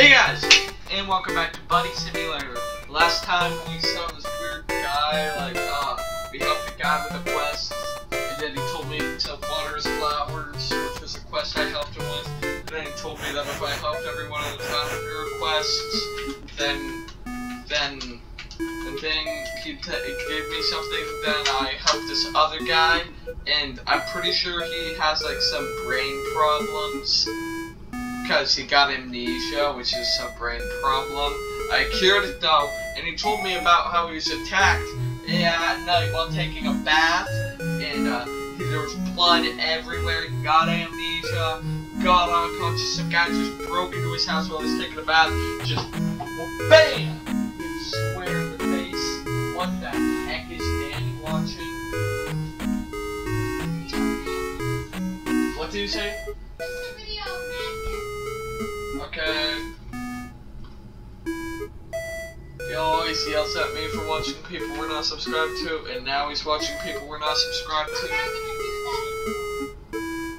Hey guys, and welcome back to Buddy Simulator. Last time we saw this weird guy, like, uh, we helped a guy with a quest, and then he told me to water his flowers, which was a quest I helped him with, and then he told me that if I helped everyone in the town with their requests, then, then, and then he, he gave me something, then I helped this other guy, and I'm pretty sure he has, like, some brain problems because he got amnesia, which is a brain problem. I cured it though, and he told me about how he was attacked at night while taking a bath, and uh, there was blood everywhere. He got amnesia, got unconscious. Some guy just broke into his house while he was taking a bath, just BAM! Square in the face. What the heck is Danny watching? What did you say? Okay. He always yells at me for watching people we're not subscribed to, and now he's watching people we're not subscribed to.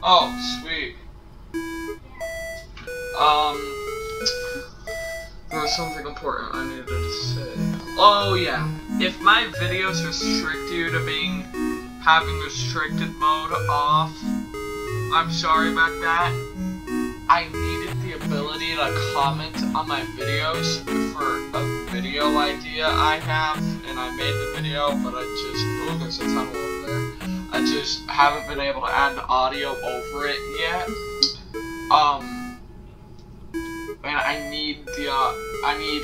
Oh, sweet. Um, there was something important I needed to say. Oh yeah, if my videos restrict you to being having restricted mode off, I'm sorry about that. I the ability to comment on my videos for a video idea I have, and I made the video, but I just, oh, there's a tunnel over there. I just haven't been able to add the audio over it yet. Um, and I need the, uh, I need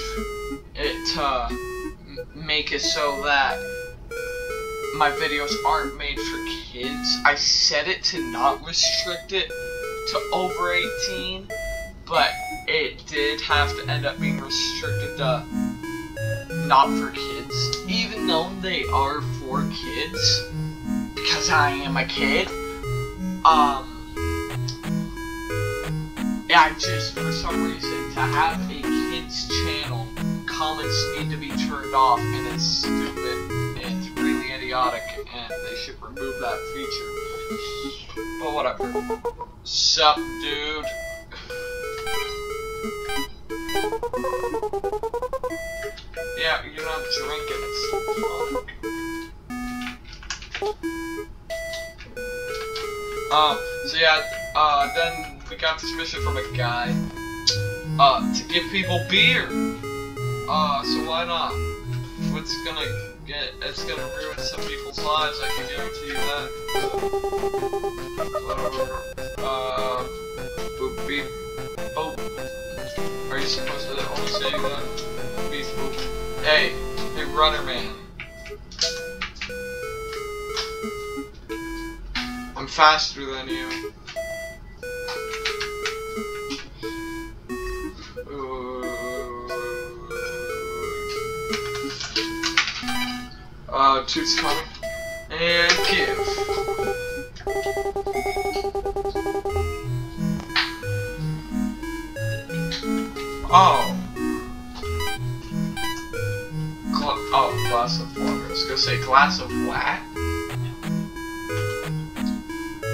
it to make it so that my videos aren't made for kids. I set it to not restrict it to over 18, but it did have to end up being restricted to not for kids, even though they are for kids, because I am a kid. Um, yeah, just, for some reason, to have a kids channel, comments need to be turned off, and it's stupid, it's really idiotic, and they should remove that feature. But whatever. Sup, dude? Yeah, you're not drinking, it's Um, so yeah, uh, then we got this mission from a guy, uh, to give people beer. Uh, so why not? What's gonna get, it's gonna ruin some people's lives, I can guarantee you that. Uh, boop beep. Are you supposed to only say. Hey, hey runner man. I'm faster than you. Uh, Toot's coming. And give. Oh. Oh, glass of water. I was gonna say glass of what?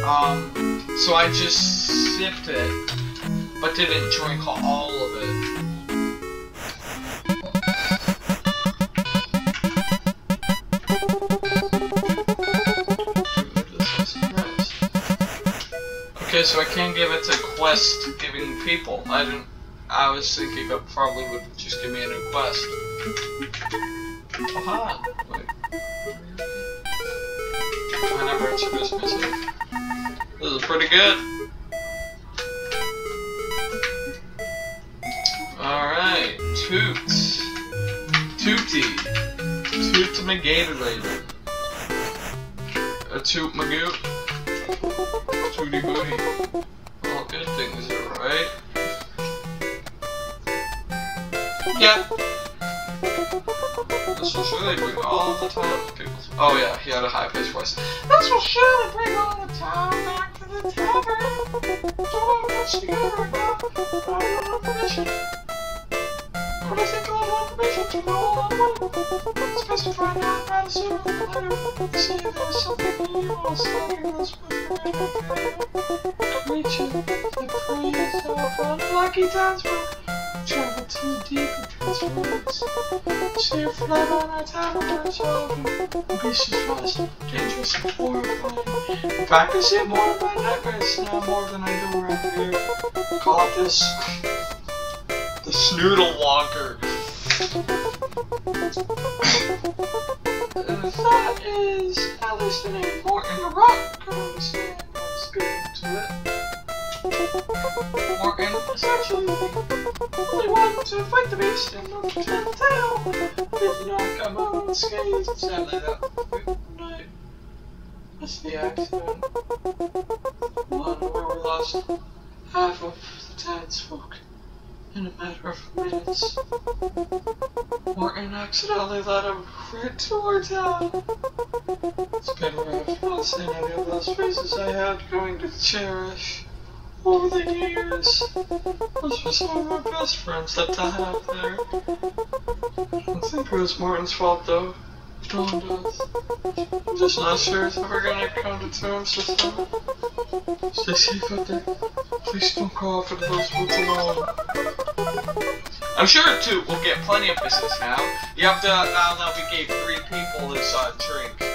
Um, so I just sipped it, but didn't drink all of it. Okay, so I can't give it to quest giving people. I didn't. I was thinking it probably would just give me a new quest. Aha! Wait. I never introduced myself. This is pretty good. Alright, Toot. Tootie. Toot my Gatorade. A Toot my Magoot. Tootie Booty. All good things, are right? This will surely bring all the time to people. Oh yeah, he had a high pitched voice. This will surely bring all the time back to the tavern. Don't have much to get right now. I have permission. But I think I'll permission to go on. Specify that by the circle letter. See if there's something you want to say this with. Reach the praise of unlucky for travel to a deeper transference. Stay afloat on our time of our childhood. Ambitious was dangerous and horrifying. In fact, I see more my nightmares now more than I do around here. Call it this the Snoodle Walker. that is at least an name for in the rock. I'm speaking to it. Morgan is actually the only one to fight the beast and not tell the tale. Did not come out unscathed. Sadly, that was the accident. One where we lost half of the townsfolk in a matter of minutes. Morton accidentally let him right to our town. It's been rough not seeing any of those faces I had going to cherish over the years. Those were some of my best friends that died out there. I don't think it was Morton's fault though. Dawn does. I'm just not sure if we're gonna come to terms with them. Stay safe out there. Please don't go off into those woods alone. I'm sure too we'll get plenty of business now. You have to now that we gave three people this uh, drink.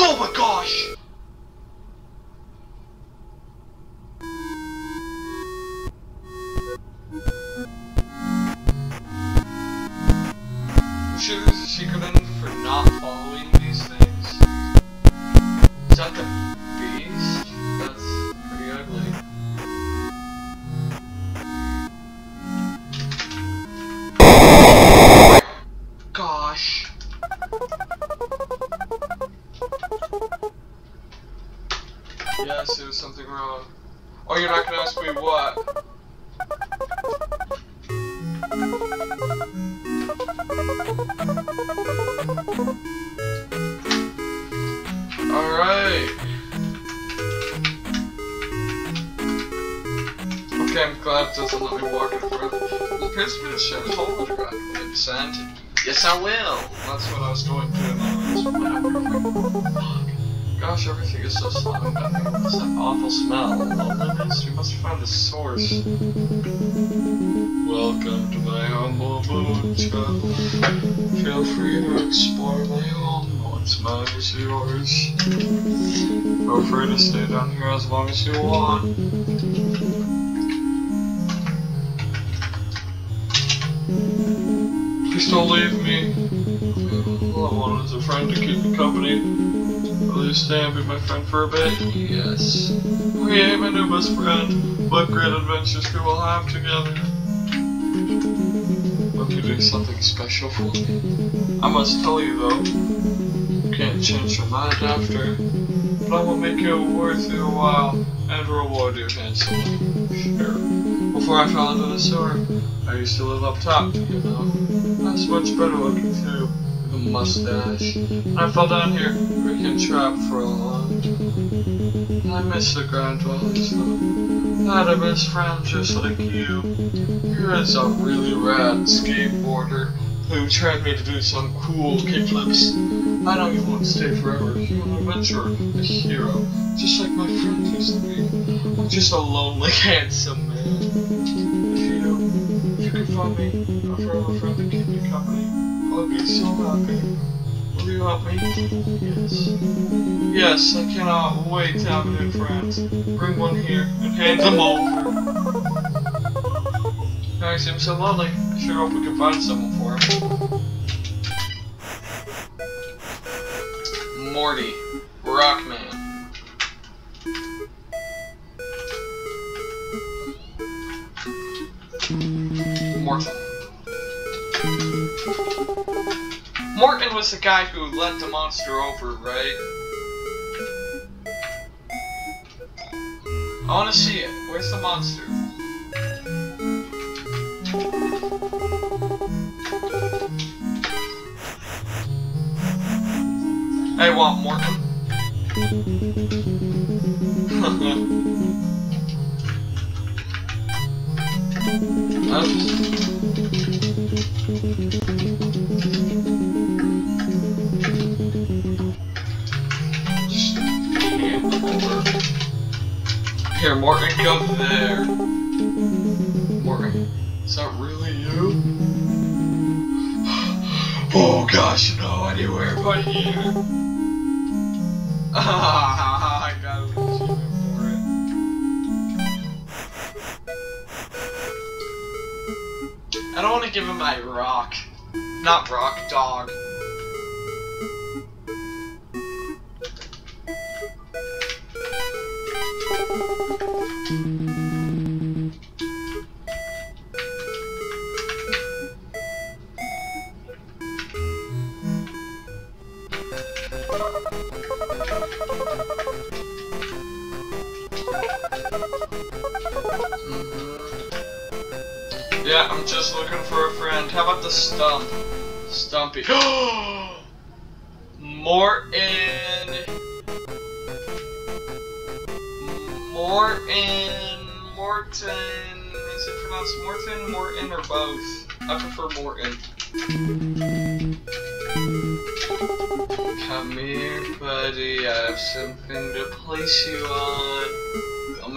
Oh my gosh! Awful smell? We must find the source. Welcome to my humble bookshelf. Feel free to explore my home. What's mine is yours. Feel free to stay down here as long as you want. Please don't leave me. I want is a friend to keep me company. Will you stay and be my friend for a bit? Yes. Okay, my new best friend. What great adventures we will have together. Will you do something special for me? I must tell you though, you can't change your mind after, but I will make you worth your while and reward you handsomely. Sure. Before I fell into the sewer, I used to live up top, you know. That's much better looking too mustache. I fell down here, freaking trapped for a long time. I miss the ground dwellers though. I had a best friend just like you. Here is a really rad skateboarder who trained me to do some cool kickflips. I know you won't stay forever. You're an adventurer, a hero, just like my friend used to be. I'm just a lonely, handsome man. If you, if you could find me a forever friend I'll be so happy. Will you help me? Yes. Yes, I cannot wait to have a new friend. Bring one here and hand them over. Guy seems so lonely. I sure hope we can find someone for him. Morty. Morton was the guy who let the monster over, right? I wanna see it. Where's the monster? I want Morton. Here, Morgan, go there. Morgan, is that really you? Oh gosh, no, anywhere but here. I got an achievement for it. I don't want to give him my rock. Not rock, dog.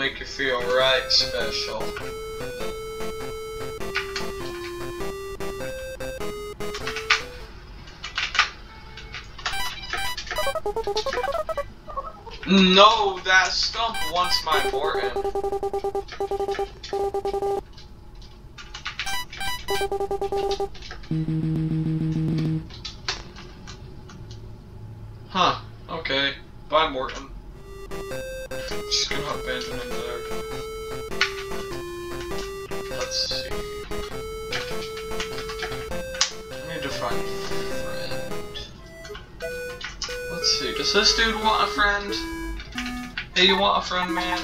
Make you feel right special. No, that stump wants my Morton. Huh, Does this dude want a friend? Hey, you want a friend, man?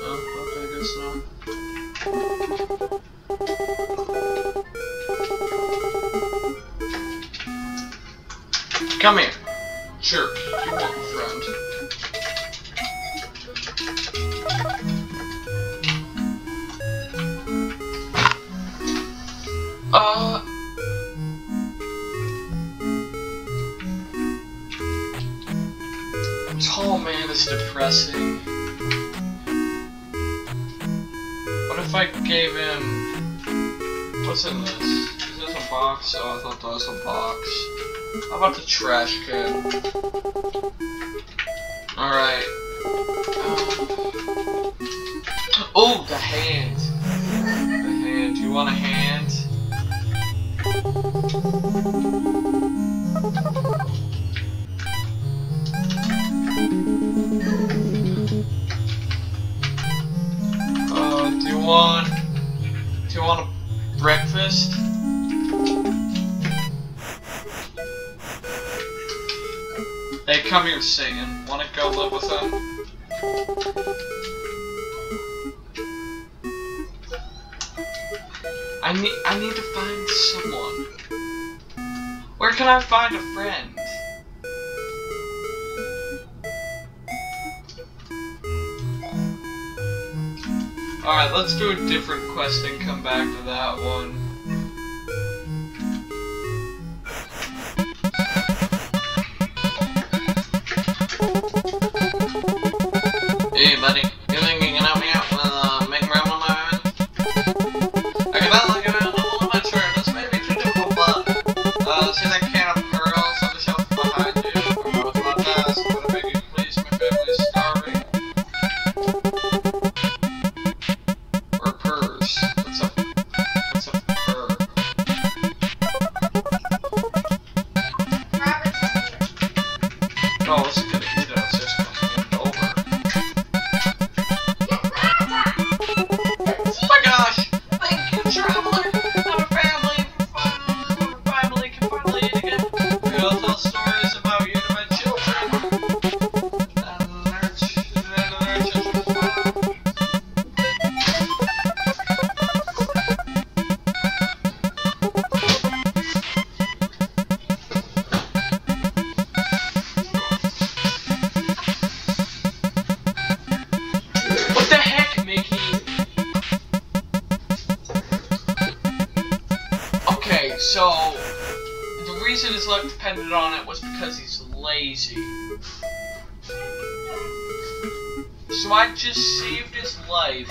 Oh, okay, guess not. Come here. Jerk, you want is depressing. What if I gave him... What's in this? Is this a box? Oh, I thought that was a box. How about the trash can? Alright. Um, oh, the hand. The hand. You want a hand? Uh, do you want... Do you want a breakfast? Hey, come here, Satan. Wanna go live with him? I need I need to find someone. Where can I find a friend? Alright, let's do a different quest and come back to that one. Hey, buddy. I just saved his life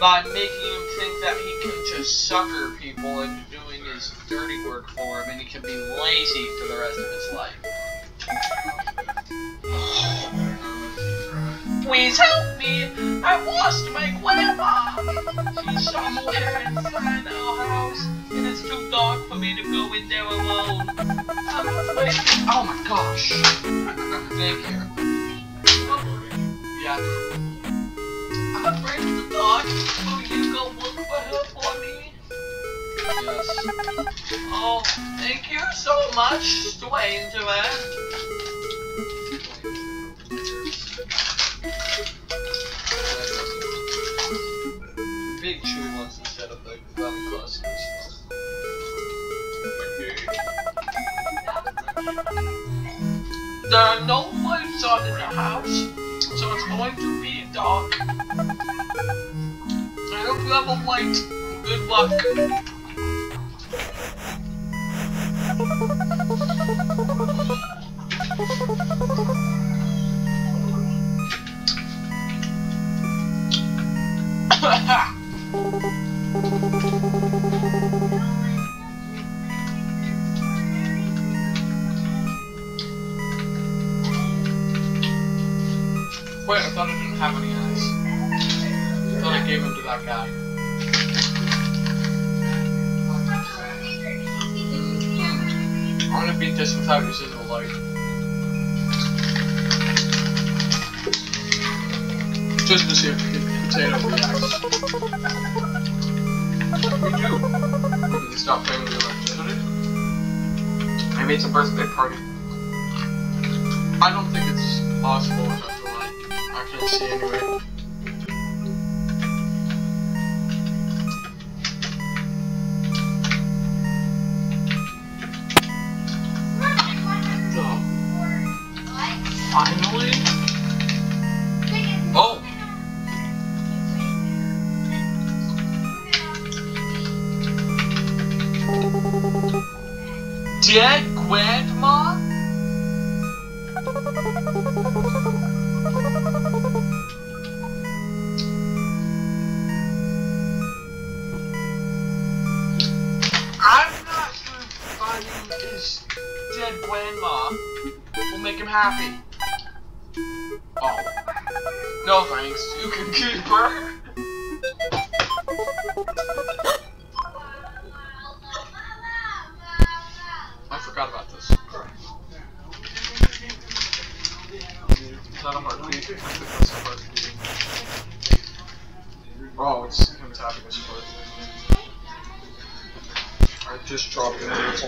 by making him think that he can just sucker people into doing his dirty work for him and he can be lazy for the rest of his life. Please help me! I lost my grandma! She's somewhere inside our house and it's too dark for me to go in there alone. Uh, Afraid. Oh my gosh! Thank you. Yeah. I'm afraid of the dark. Will you go look for her for me? Yes. Oh, thank you so much, stranger. Big tree wants to set up the gun clusters. There are no lights on in the house, so it's going to be dark. I hope you have a light. Good luck. Wait, Maybe it's a birthday party. I don't think it's possible without the light. I can't see anyway. Finally? Oh! Dead grandma?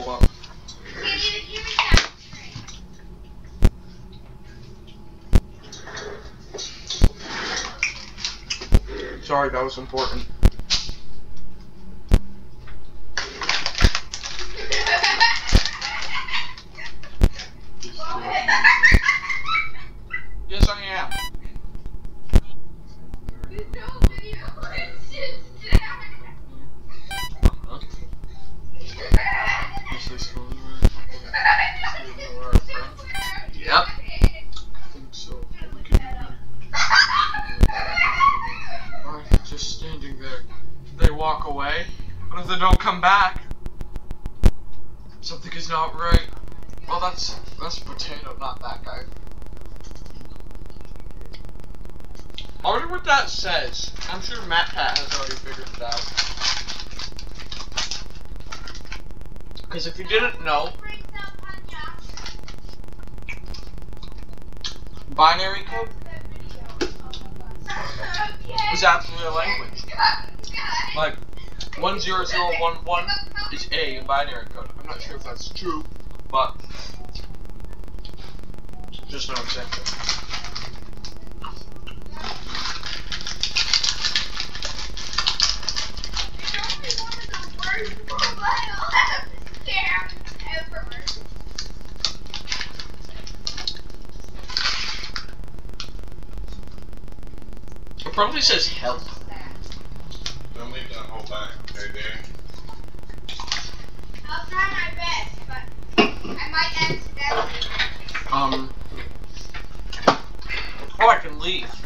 Pulled up. Sorry, that was important. What if they don't come back? Something is not right. Well, that's that's potato, not that guy. I wonder what that says. I'm sure MatPat has already figured it out. Because if you didn't know, binary code is actually a language. Like, 10011 is A in binary code. I'm not sure if that's true, but just know I'm saying. It probably says help. Don't leave that whole bag, okay, Danny? I'll try my best, but I might accidentally. Um. I can leave.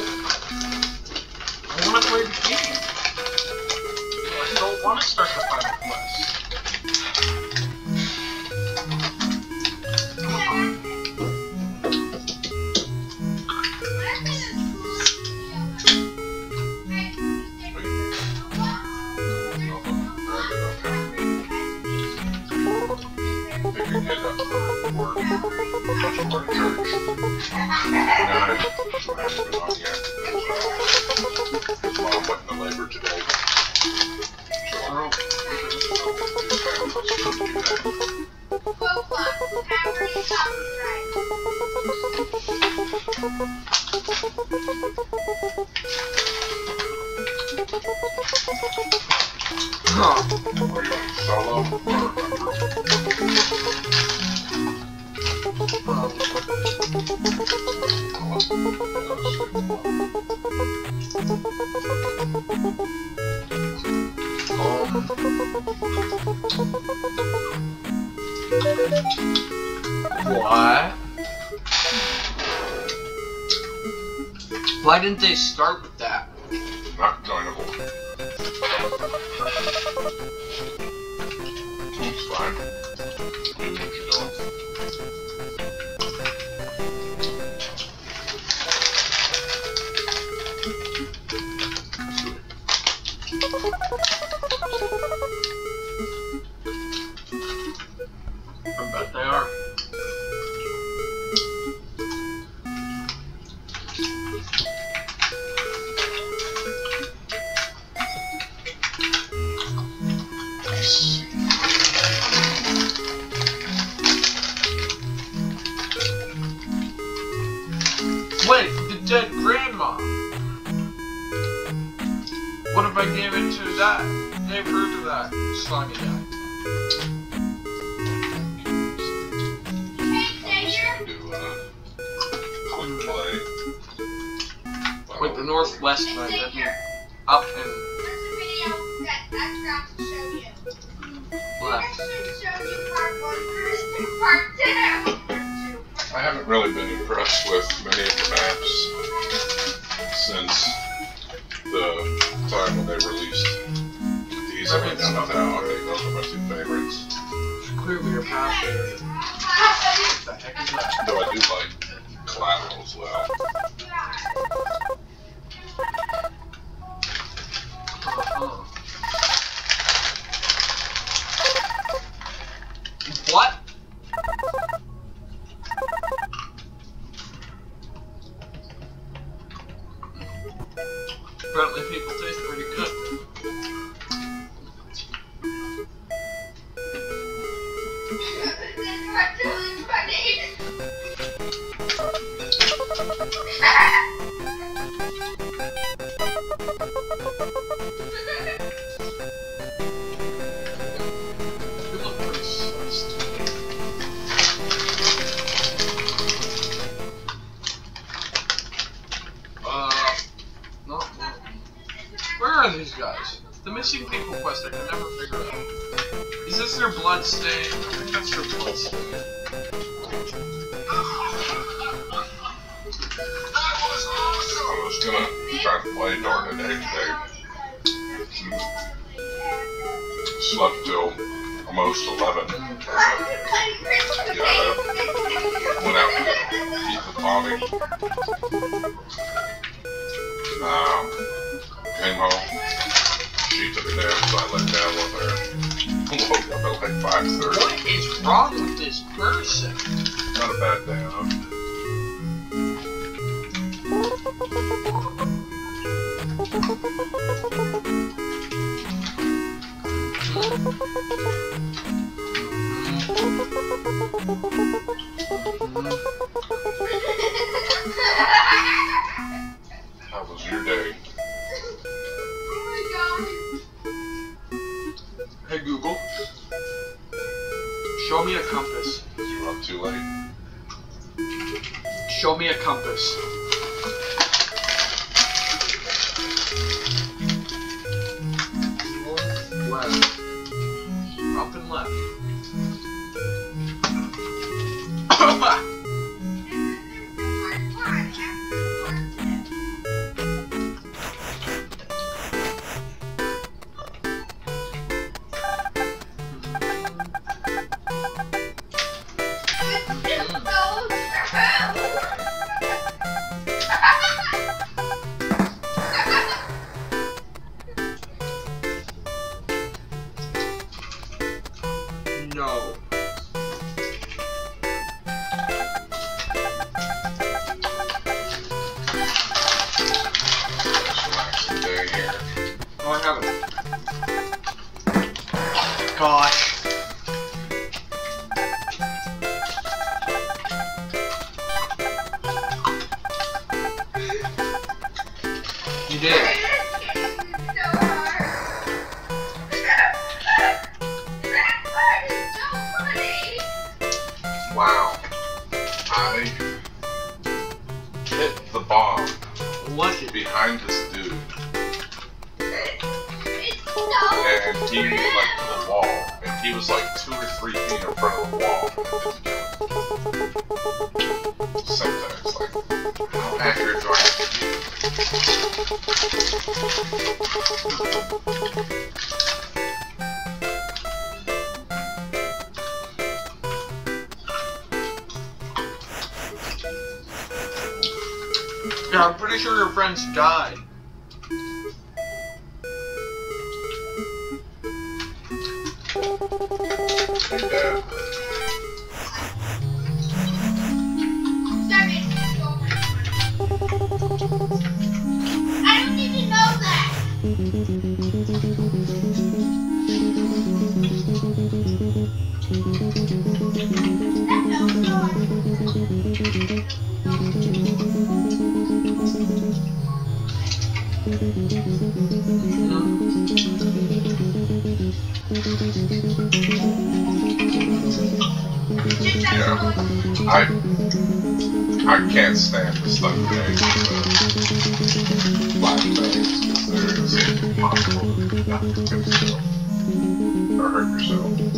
huh. Why didn't they start Diesel and Down Without. I think those are my two favorites. Clearly your path there. What the heck is that? Though I do like Collateral as well. Are these guys? The missing people quest I can never figure out. Is this their blood stain? I think that's their blood stain. I was gonna try to play during the day today. Slept till almost 11. Went out to eat with Bobby. Um, came home. She took a nap, so I laid down her. Woke up at like 5.30. What is wrong with this person? Not a bad day, huh? a compass. No. Yeah, I'm pretty sure your friends died. Yeah. I I can't stand the stun grenades and the flashbangs because they're impossible not to yourself or hurt yourself.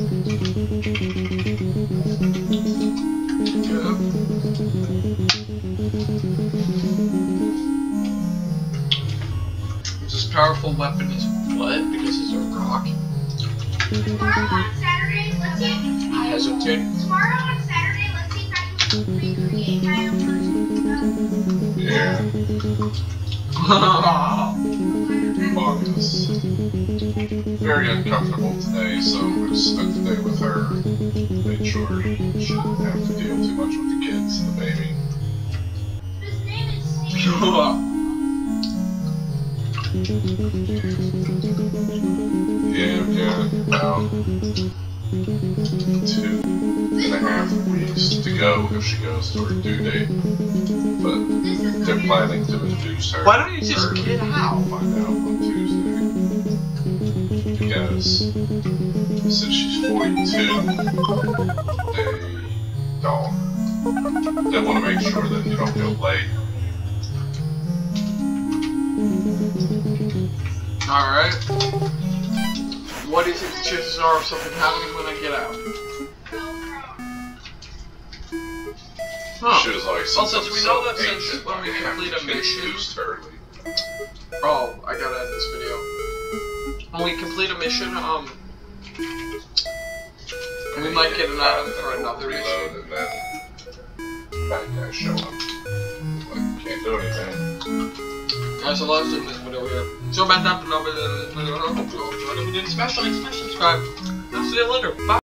Spent the day with her. Made sure she didn't have to deal too much with the kids and the baby. His name is Steve. Yeah, yeah, about two and a half weeks to go if she goes to her due date. But they're planning to induce her. Why don't you just early. get out? I'll find out on Tuesday. Because since she's 42, they don't. They want to make sure that you don't feel late. Alright. What do you think the chances are of something happening when I get out? Huh. She was like, Also, since we know so that since ancient, when we complete a mission- early. Oh, I gotta end this video. When we complete a mission, um, we might get an item for another reload and then bad guys show up. Like, can't do anything. Guys, a lot in this video here. So about that, uh, hope you enjoyed it. If you did, smash like, smash subscribe. I'll see you later. Bye.